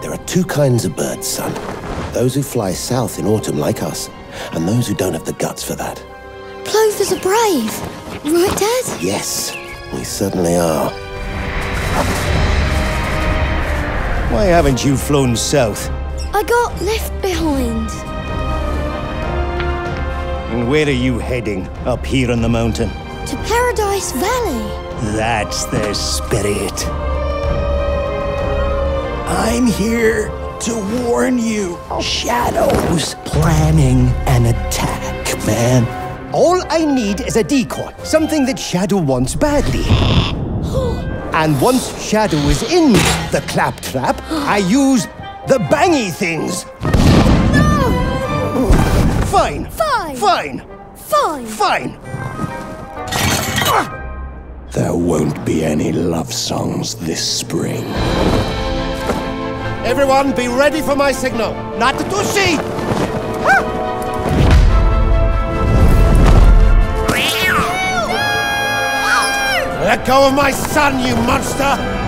There are two kinds of birds, son. Those who fly south in autumn like us, and those who don't have the guts for that. Plovers are brave. Right, Dad? Yes, we certainly are. Why haven't you flown south? I got left behind. And where are you heading? Up here on the mountain? To Paradise Valley. That's the spirit. I'm here to warn you. Shadow's planning an attack, man. All I need is a decoy, something that Shadow wants badly. and once Shadow is in the claptrap, I use the bangy things. No! Fine. Fine. Fine. Fine. Fine. There won't be any love songs this spring. Everyone, be ready for my signal. Not to. Let go of my son, you monster!